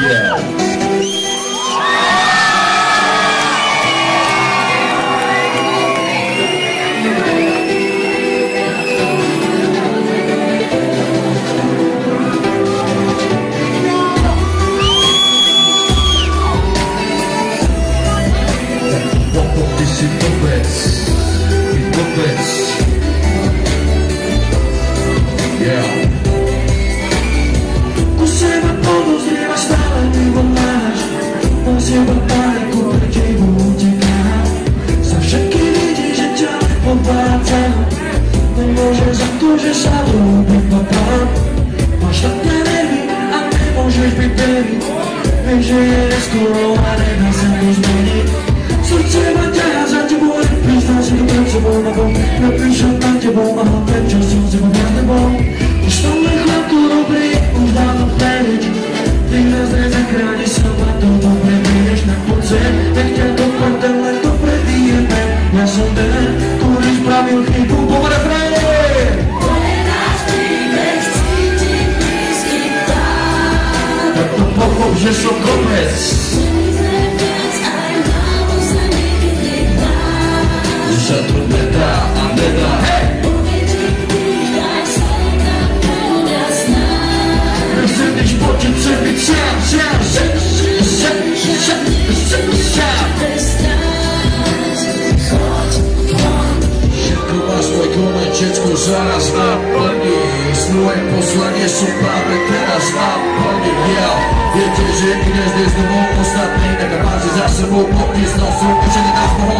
Yeah. O with my pop Masha Tenevi, até możesz być baby Wiem, że jest kolorowane na samym zmianie Serce nadzieja, że cię boli Przyznaj się, że będzie wolna, bo Napiszę na ciebie, a będzie sądzę, bo będę bol bom. Być sam, sam, sam, sam, sam, sam, sam Chyba swój koment dziecko zaraz napełni Snułem posłanie suprawy teraz napełni Ja Sevginiz desde bu muslat neydi kapasız her şey bu Bu biz nasıl uçan inaz bu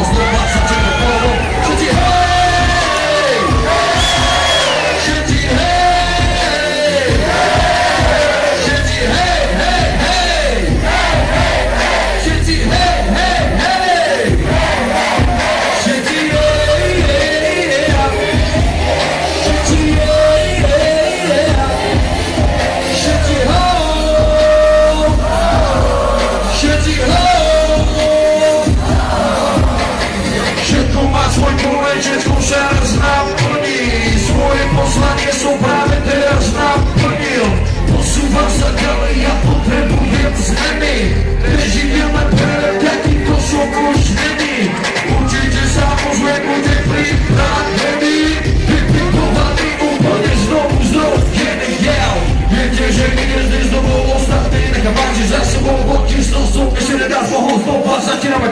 cosas que no me